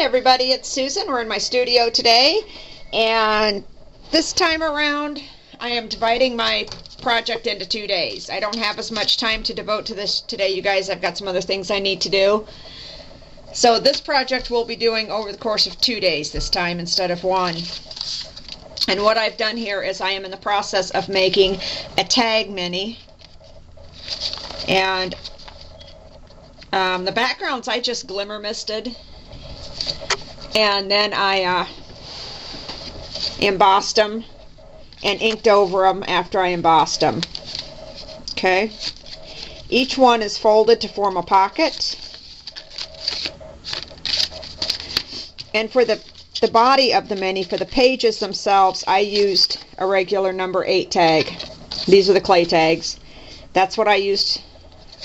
Everybody, it's Susan. We're in my studio today and this time around I am dividing my project into two days. I don't have as much time to devote to this today, you guys. I've got some other things I need to do. So this project we'll be doing over the course of two days this time instead of one. And what I've done here is I am in the process of making a tag mini. And um, the backgrounds I just glimmer misted and then I uh, embossed them and inked over them after I embossed them. Okay. Each one is folded to form a pocket. And for the, the body of the mini, for the pages themselves, I used a regular number 8 tag. These are the clay tags. That's what I used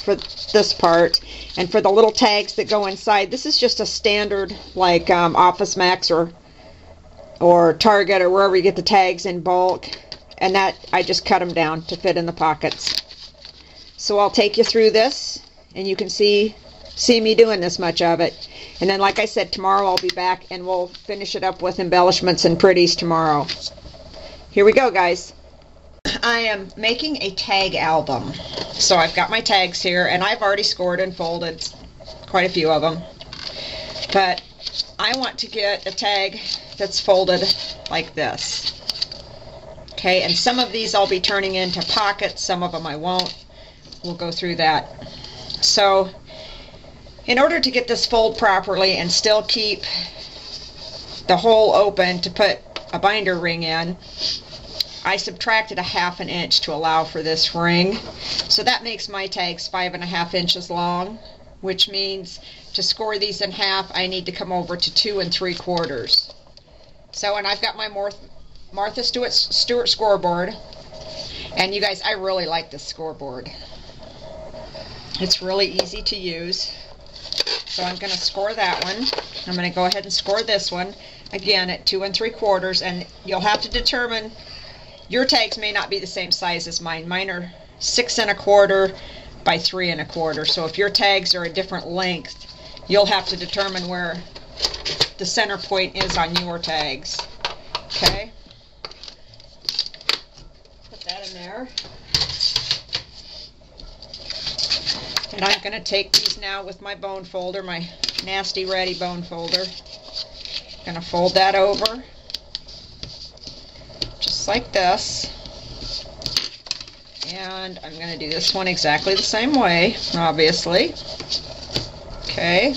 for this part. And for the little tags that go inside, this is just a standard like um, Office Max or or Target or wherever you get the tags in bulk. And that I just cut them down to fit in the pockets. So I'll take you through this and you can see see me doing this much of it. And then like I said, tomorrow I'll be back and we'll finish it up with embellishments and pretties tomorrow. Here we go guys. I am making a tag album. So I've got my tags here, and I've already scored and folded quite a few of them. But I want to get a tag that's folded like this. Okay, and some of these I'll be turning into pockets, some of them I won't. We'll go through that. So, in order to get this fold properly and still keep the hole open to put a binder ring in, I subtracted a half an inch to allow for this ring. So that makes my tags five and a half inches long, which means to score these in half, I need to come over to two and three quarters. So, and I've got my Martha Stewart, Stewart scoreboard. And you guys, I really like this scoreboard. It's really easy to use. So I'm going to score that one. I'm going to go ahead and score this one again at two and three quarters and you'll have to determine your tags may not be the same size as mine. Mine are six and a quarter by three and a quarter. So if your tags are a different length, you'll have to determine where the center point is on your tags. Okay? Put that in there. And I'm going to take these now with my bone folder, my nasty ready bone folder. Going to fold that over like this. And I'm going to do this one exactly the same way, obviously. Okay.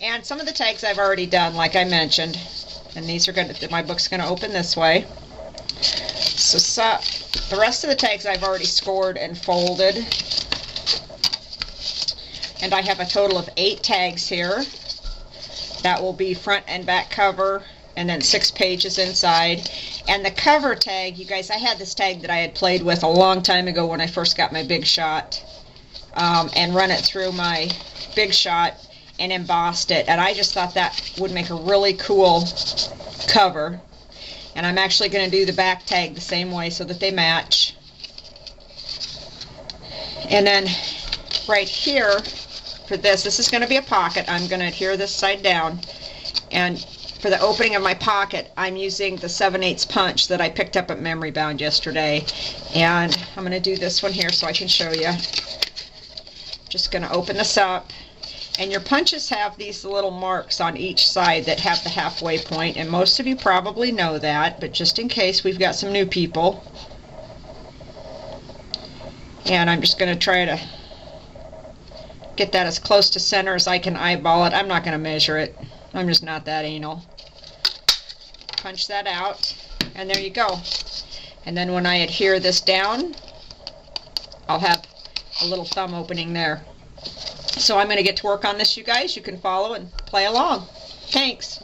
And some of the tags I've already done, like I mentioned. And these are going to, my book's going to open this way. So, so the rest of the tags I've already scored and folded. And I have a total of eight tags here. That will be front and back cover, and then six pages inside. And the cover tag, you guys, I had this tag that I had played with a long time ago when I first got my Big Shot um, and run it through my Big Shot and embossed it. And I just thought that would make a really cool cover. And I'm actually going to do the back tag the same way so that they match. And then right here for this, this is going to be a pocket. I'm going to adhere this side down. And for the opening of my pocket, I'm using the 7 8 punch that I picked up at Memory Bound yesterday. And I'm going to do this one here so I can show you. Just going to open this up. And your punches have these little marks on each side that have the halfway point. point, and most of you probably know that, but just in case, we've got some new people. And I'm just going to try to get that as close to center as I can eyeball it. I'm not going to measure it. I'm just not that anal punch that out, and there you go. And then when I adhere this down, I'll have a little thumb opening there. So I'm going to get to work on this, you guys. You can follow and play along. Thanks.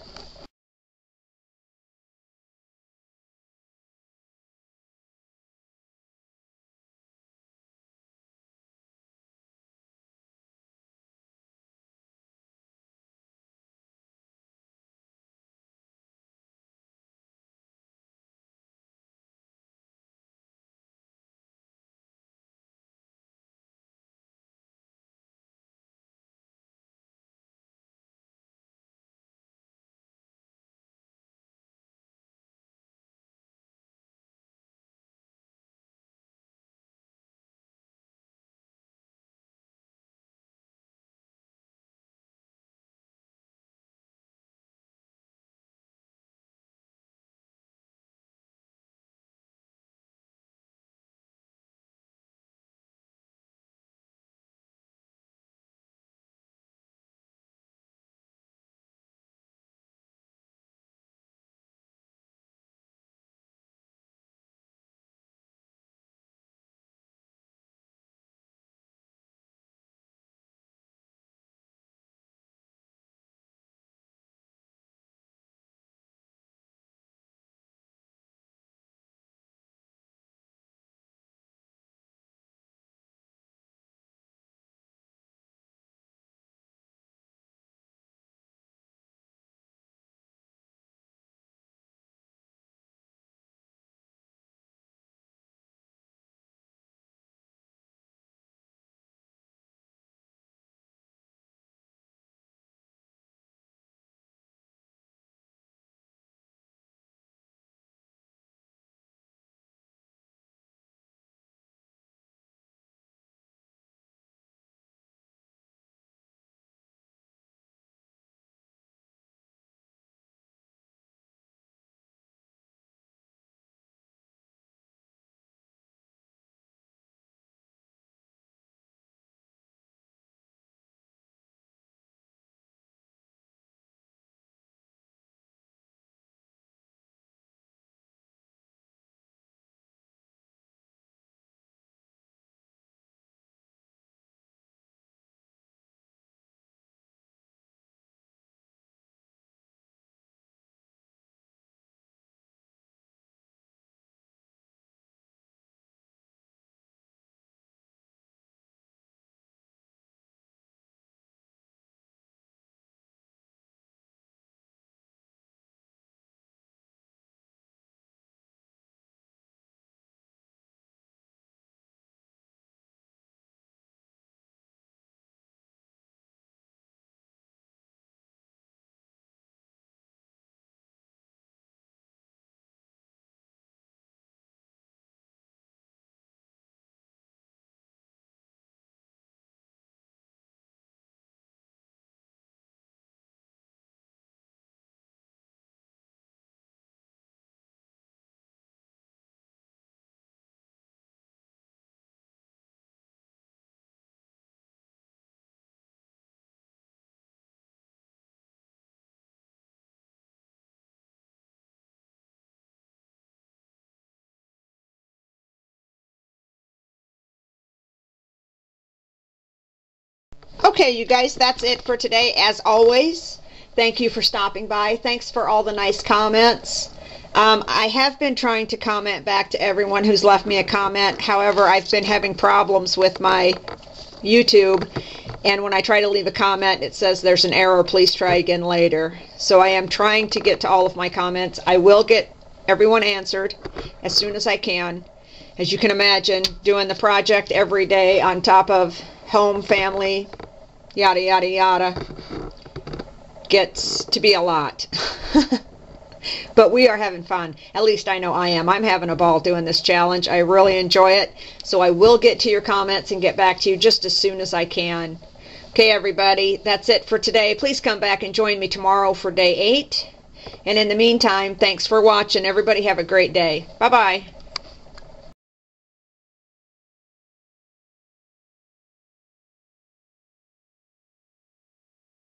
Okay, you guys, that's it for today. As always, thank you for stopping by. Thanks for all the nice comments. Um, I have been trying to comment back to everyone who's left me a comment. However, I've been having problems with my YouTube. And when I try to leave a comment, it says there's an error. Please try again later. So I am trying to get to all of my comments. I will get everyone answered as soon as I can. As you can imagine, doing the project every day on top of home, family, yada, yada, yada, gets to be a lot. but we are having fun. At least I know I am. I'm having a ball doing this challenge. I really enjoy it. So I will get to your comments and get back to you just as soon as I can. Okay, everybody, that's it for today. Please come back and join me tomorrow for day eight. And in the meantime, thanks for watching. Everybody have a great day. Bye bye.